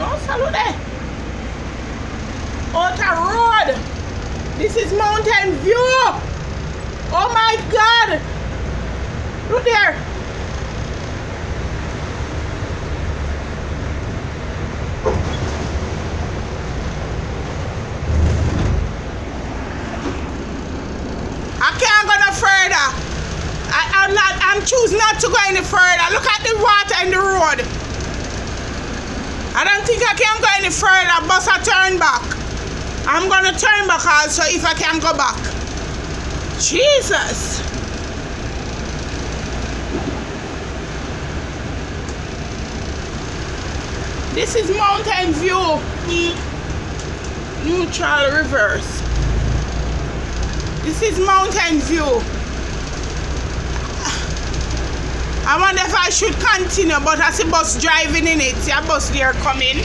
No salute. Outer road. This is Mountain View. Oh my God. Look there. I can't go no further. I, I'm not. I'm choosing not to go any further. Look at the water in the road. I don't think I can go any further. Bus a turn back. I'm gonna turn back also if I can go back. Jesus. This is Mountain View. Neutral reverse. This is Mountain View. I wonder if I should continue, but I see bus driving in it. See a bus there coming.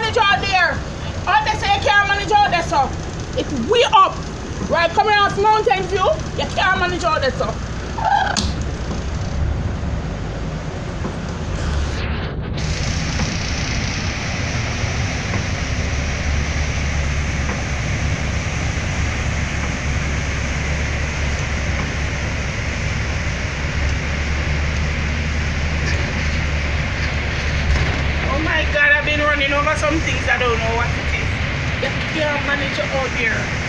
Manage out there. All they say you can't manage out there, so it's way up. Right, coming off Mountain View, you can't manage out there, so. Oh my god, I've been running over some things I don't know what it is. You can't manage it out there.